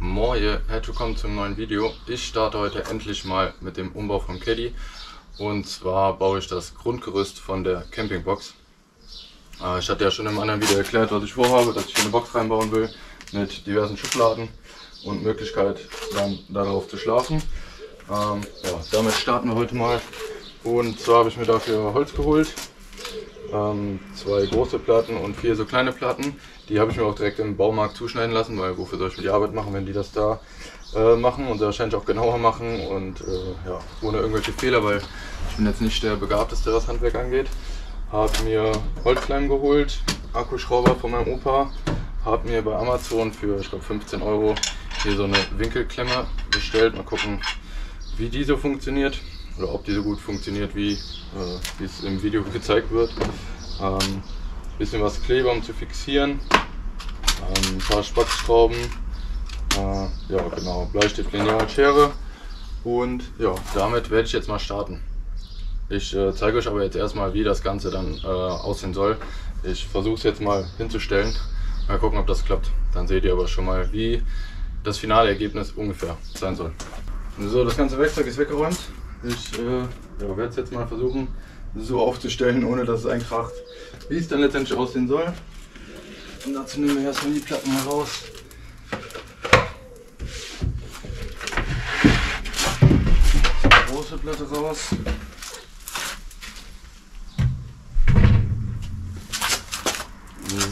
Moin, herzlich willkommen zum neuen Video. Ich starte heute endlich mal mit dem Umbau vom Caddy. Und zwar baue ich das Grundgerüst von der Campingbox. Äh, ich hatte ja schon im anderen Video erklärt, was ich vorhabe, dass ich hier eine Box reinbauen will mit diversen Schubladen und Möglichkeit dann darauf zu schlafen. Ähm, ja, damit starten wir heute mal. Und zwar habe ich mir dafür Holz geholt. Ähm, zwei große Platten und vier so kleine Platten. Die habe ich mir auch direkt im Baumarkt zuschneiden lassen, weil wofür soll ich mir die Arbeit machen, wenn die das da äh, machen und wahrscheinlich auch genauer machen und äh, ja, ohne irgendwelche Fehler, weil ich bin jetzt nicht der Begabteste, was Handwerk angeht. Habe mir Holzleim geholt, Akkuschrauber von meinem Opa, habe mir bei Amazon für, ich glaube 15 Euro hier so eine Winkelklemme bestellt. Mal gucken, wie die so funktioniert oder ob die so gut funktioniert, wie äh, es im Video gezeigt wird. Ähm, bisschen was Kleber, um zu fixieren, ähm, ein paar Spatzschrauben, äh, ja genau, Bleistift, Lineal, Schere und ja, damit werde ich jetzt mal starten. Ich äh, zeige euch aber jetzt erstmal, wie das Ganze dann äh, aussehen soll. Ich versuche es jetzt mal hinzustellen, mal gucken, ob das klappt. Dann seht ihr aber schon mal, wie das finale Ergebnis ungefähr sein soll. So, das ganze Werkzeug ist weggeräumt. Ich äh, ja, werde es jetzt mal versuchen, so aufzustellen, ohne dass es einkracht, wie es dann letztendlich aussehen soll. Und dazu nehmen wir erstmal die Platten raus. Große Platte raus.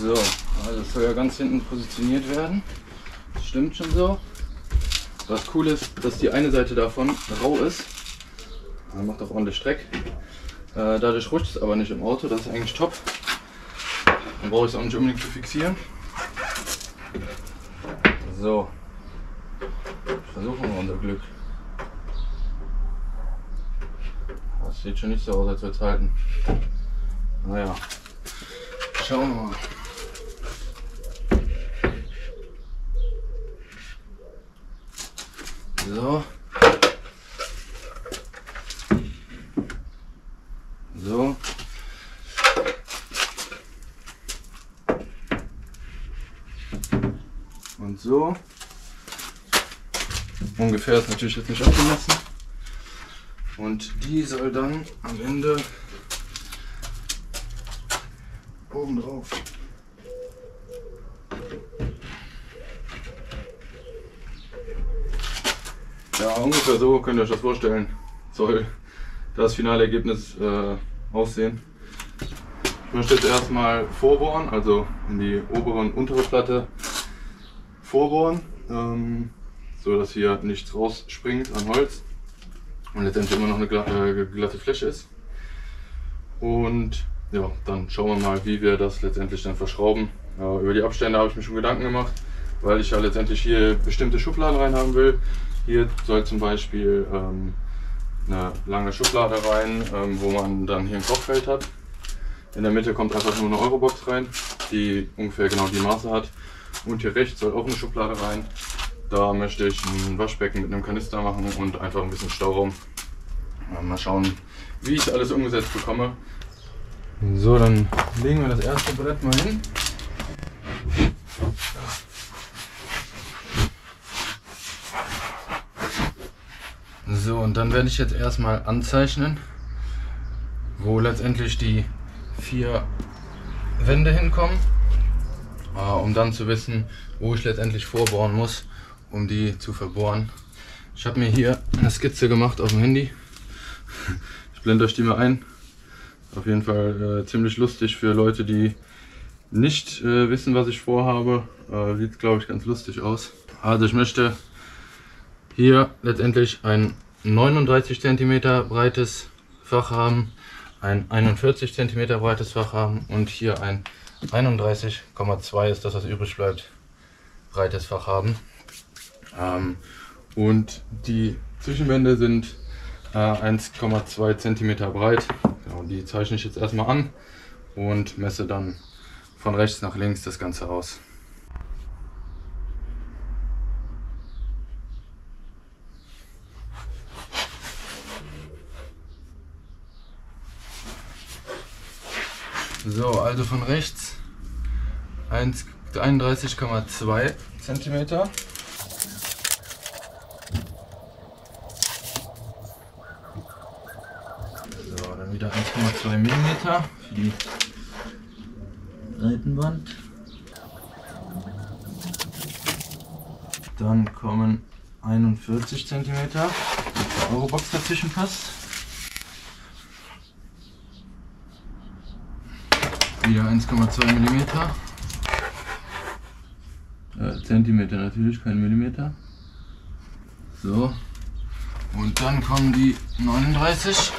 So, also das soll ja ganz hinten positioniert werden. Das stimmt schon so. Was cool ist, dass die eine Seite davon rau ist. Man macht auch ordentlich Streck. Äh, dadurch rutscht es aber nicht im Auto, das ist eigentlich top. Dann brauche ich es auch nicht unbedingt zu fixieren. So. Versuchen wir unser Glück. Das sieht schon nicht so aus, als würde es halten. Naja. Schauen wir mal. So. So. Und so. Ungefähr ist natürlich jetzt nicht abgemessen. Und die soll dann am Ende oben drauf. Ja, ungefähr so könnt ihr euch das vorstellen. Soll das finale Ergebnis äh, aussehen. Ich möchte jetzt erstmal vorbohren, also in die obere und untere Platte vorbohren, ähm, so dass hier nichts rausspringt an Holz und letztendlich immer noch eine glatte, äh, glatte Fläche ist. Und ja, dann schauen wir mal, wie wir das letztendlich dann verschrauben. Ja, über die Abstände habe ich mir schon Gedanken gemacht, weil ich ja letztendlich hier bestimmte Schubladen rein haben will. Hier soll zum Beispiel ähm, eine lange Schublade rein, ähm, wo man dann hier ein Kochfeld hat. In der Mitte kommt einfach nur eine Eurobox rein, die ungefähr genau die Maße hat. Und hier rechts soll auch eine Schublade rein. Da möchte ich ein Waschbecken mit einem Kanister machen und einfach ein bisschen Stauraum. Mal schauen, wie ich alles umgesetzt bekomme. So, dann legen wir das erste Brett mal hin. So, und dann werde ich jetzt erstmal anzeichnen, wo letztendlich die vier Wände hinkommen, äh, um dann zu wissen, wo ich letztendlich vorbohren muss, um die zu verbohren. Ich habe mir hier eine Skizze gemacht auf dem Handy. Ich blende euch die mal ein. Auf jeden Fall äh, ziemlich lustig für Leute, die nicht äh, wissen, was ich vorhabe. Äh, sieht, glaube ich, ganz lustig aus. Also ich möchte hier letztendlich ein 39 cm breites Fach haben, ein 41 cm breites Fach haben und hier ein 31,2 ist das, was übrig bleibt, breites Fach haben. Ähm, und die Zwischenwände sind äh, 1,2 cm breit. Ja, die zeichne ich jetzt erstmal an und messe dann von rechts nach links das Ganze aus. So, also von rechts 31,2 cm 2 mm für die Seitenwand. Dann kommen 41 cm, die Eurobox dazwischen passt. Wieder 1,2 mm. Äh, Zentimeter natürlich, kein Millimeter. So. Und dann kommen die 39.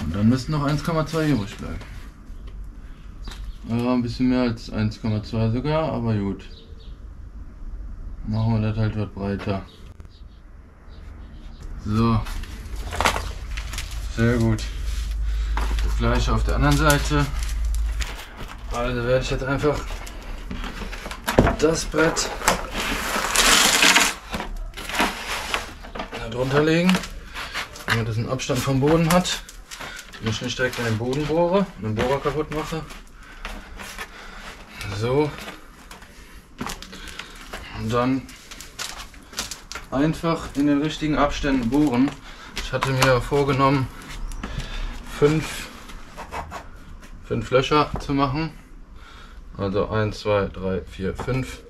Und dann müssten noch 1,2 übrig bleiben. Ja, ein bisschen mehr als 1,2 sogar, aber gut. Machen wir das halt was breiter. So. Sehr gut. Das gleiche auf der anderen Seite. Also werde ich jetzt einfach das Brett drunter legen, damit es einen Abstand vom Boden hat. Wenn ich nicht direkt in den Boden bohre den Bohrer kaputt mache. So. Und dann einfach in den richtigen Abständen bohren. Ich hatte mir vorgenommen, fünf, fünf Löcher zu machen. Also 1, 2, 3, 4, 5.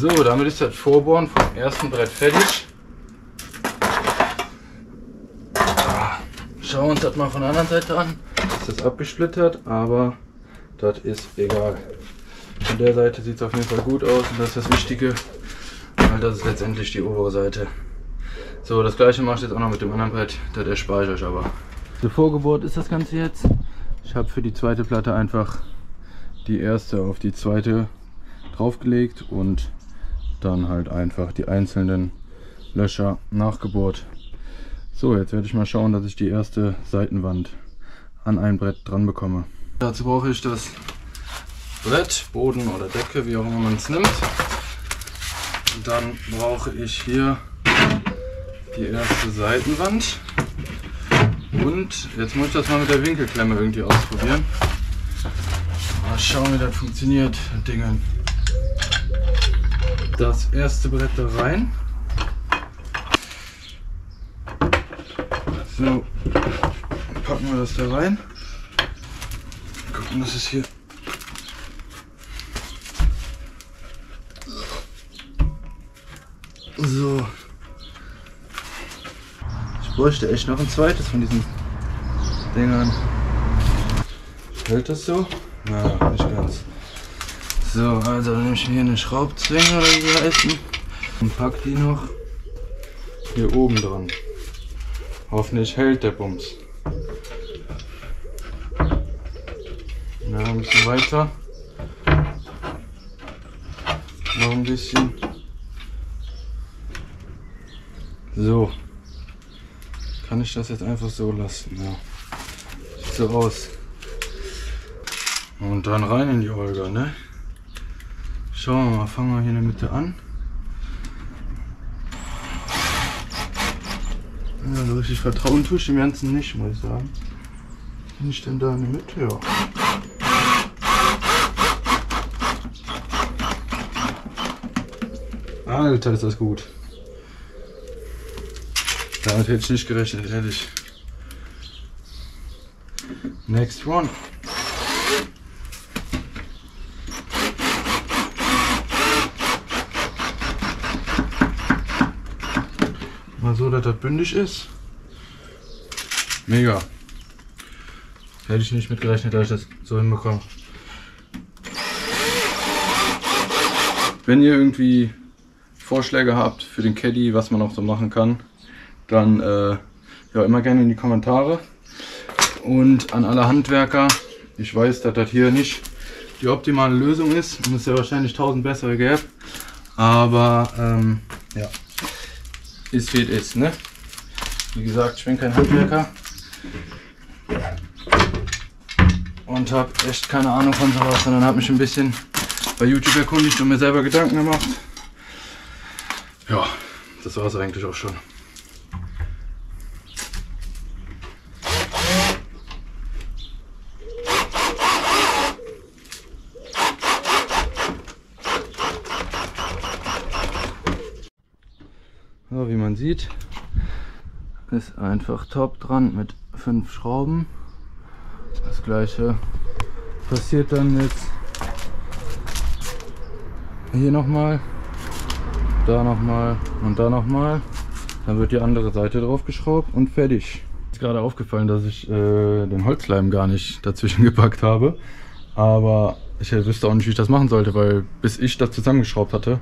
So, damit ist das Vorbohren vom ersten Brett fertig. Schauen wir uns das mal von der anderen Seite an. Ist das abgesplittert, aber das ist egal. Von der Seite sieht es auf jeden Fall gut aus und das ist das Wichtige, weil das ist letztendlich die obere Seite. So, das gleiche mache ich jetzt auch noch mit dem anderen Brett, das erspare ich euch aber. So vorgebohrt ist das Ganze jetzt. Ich habe für die zweite Platte einfach die erste auf die zweite draufgelegt und dann halt einfach die einzelnen Löcher nachgebohrt. So, jetzt werde ich mal schauen, dass ich die erste Seitenwand an ein Brett dran bekomme. Dazu brauche ich das Brett, Boden oder Decke, wie auch immer man es nimmt. Und dann brauche ich hier die erste Seitenwand. Und jetzt muss ich das mal mit der Winkelklemme irgendwie ausprobieren. Mal schauen, wie das funktioniert, Dingen das erste Brett da rein. So, packen wir das da rein. Gucken, dass es hier so. Ich bräuchte echt noch ein zweites von diesen Dingern. Hält das so? Na, nicht ganz. So, also nehme ich hier eine Schraubzwinge oder wie die heißen und pack die noch hier oben dran. Hoffentlich hält der Bums. Na, ein bisschen weiter. Noch ein bisschen. So. Kann ich das jetzt einfach so lassen? Ja. Sieht so aus. Und dann rein in die Olga, ne? Schauen wir mal, fangen wir hier in der Mitte an. Ja, so richtig vertrauen tue ich dem Ganzen nicht, muss ich sagen. Bin ich denn da in der Mitte? Ja. Alter, ist das gut. Damit hätte ich nicht gerechnet, ehrlich. Next one. Dass das bündig ist. Mega. Hätte ich nicht mitgerechnet, dass ich das so hinbekomme. Wenn ihr irgendwie Vorschläge habt für den Caddy, was man auch so machen kann, dann äh, ja immer gerne in die Kommentare. Und an alle Handwerker, ich weiß, dass das hier nicht die optimale Lösung ist und es ja wahrscheinlich tausend bessere gäbe. Aber ähm, ja, ist wie es ist, ne? Wie gesagt, ich bin kein Handwerker und habe echt keine Ahnung von sowas, sondern habe mich ein bisschen bei YouTube erkundigt und mir selber Gedanken gemacht. Ja, das war es eigentlich auch schon. Sieht, ist einfach top dran mit fünf Schrauben. Das gleiche passiert dann jetzt hier nochmal, da nochmal und da nochmal. Dann wird die andere Seite drauf geschraubt und fertig. Ist gerade aufgefallen, dass ich äh, den Holzleim gar nicht dazwischen gepackt habe. Aber ich wüsste auch nicht, wie ich das machen sollte, weil bis ich das zusammengeschraubt hatte,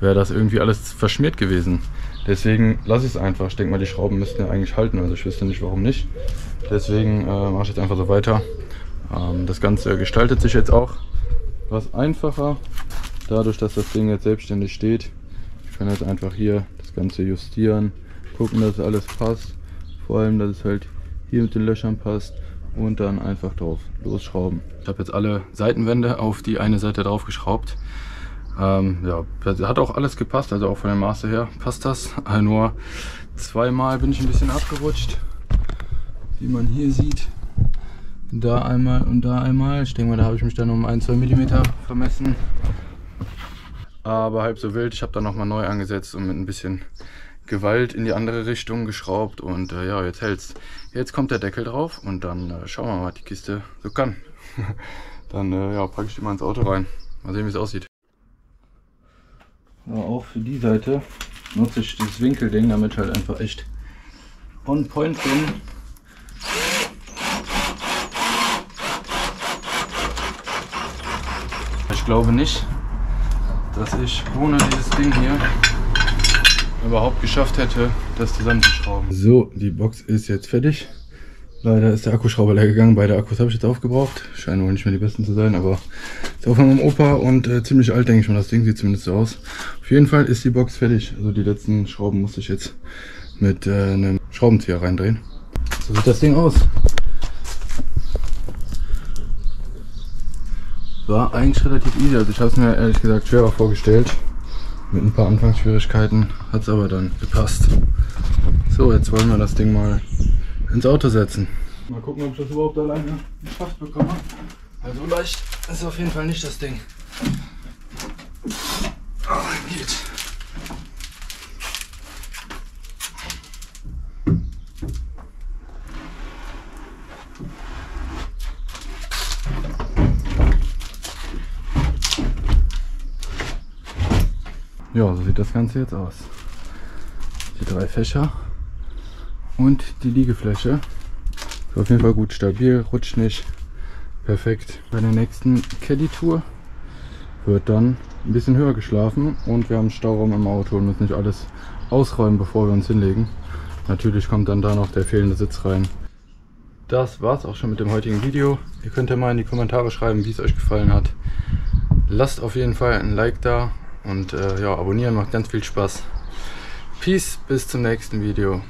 wäre das irgendwie alles verschmiert gewesen. Deswegen lasse ich es einfach. Ich denke mal, die Schrauben müssten ja eigentlich halten, also ich wüsste nicht, warum nicht. Deswegen äh, mache ich jetzt einfach so weiter. Ähm, das Ganze gestaltet sich jetzt auch was einfacher, dadurch, dass das Ding jetzt selbstständig steht. Ich kann jetzt einfach hier das Ganze justieren, gucken, dass alles passt. Vor allem, dass es halt hier mit den Löchern passt und dann einfach drauf losschrauben. Ich habe jetzt alle Seitenwände auf die eine Seite drauf geschraubt. Ähm, ja, hat auch alles gepasst, also auch von der Maße her passt das. Äh, nur zweimal bin ich ein bisschen abgerutscht, wie man hier sieht. Da einmal und da einmal. Ich denke mal, da habe ich mich dann um 1-2 mm vermessen. Aber halb so wild. Ich habe dann nochmal neu angesetzt und mit ein bisschen Gewalt in die andere Richtung geschraubt. Und äh, ja, jetzt hält's. Jetzt kommt der Deckel drauf und dann äh, schauen wir mal, was die Kiste so kann. dann äh, ja, packe ich die mal ins Auto rein. Mal sehen, wie es aussieht. Aber auch für die Seite nutze ich das Winkelding, damit halt einfach echt on point bin. Ich glaube nicht, dass ich ohne dieses Ding hier überhaupt geschafft hätte, das zusammenzuschrauben. So, die Box ist jetzt fertig. Leider ist der Akkuschrauber leer gegangen. Beide Akkus habe ich jetzt aufgebraucht. Scheinen wohl nicht mehr die besten zu sein, aber ist auch von meinem Opa und äh, ziemlich alt, denke ich mal. Das Ding sieht zumindest so aus. Auf jeden Fall ist die Box fertig. Also die letzten Schrauben musste ich jetzt mit äh, einem Schraubenzieher reindrehen. So sieht das Ding aus. War eigentlich relativ easy. Also ich habe es mir ehrlich gesagt schwerer vorgestellt. Mit ein paar Anfangsschwierigkeiten hat es aber dann gepasst. So, jetzt wollen wir das Ding mal ins Auto setzen. Mal gucken, ob ich das überhaupt alleine geschafft bekomme. Also leicht ist auf jeden Fall nicht das Ding. Oh, geht. Ja, so sieht das Ganze jetzt aus. Die drei Fächer und die Liegefläche. Ist auf jeden Fall gut stabil, rutscht nicht. Perfekt. Bei der nächsten Caddy-Tour wird dann ein bisschen höher geschlafen und wir haben Stauraum im Auto und müssen nicht alles ausräumen, bevor wir uns hinlegen. Natürlich kommt dann da noch der fehlende Sitz rein. Das war's auch schon mit dem heutigen Video. Ihr könnt ja mal in die Kommentare schreiben, wie es euch gefallen hat. Lasst auf jeden Fall ein Like da und äh, ja, abonnieren macht ganz viel Spaß. Peace, bis zum nächsten Video.